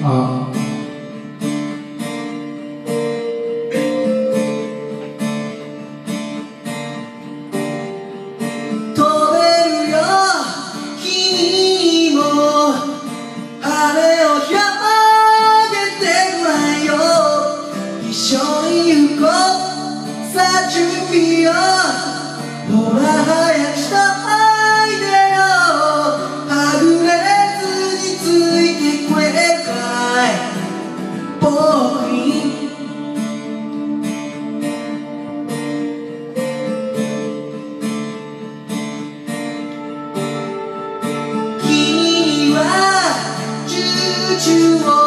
あ飛べるよ君も羽を広げてごらよ一緒に行こうさあ準備を you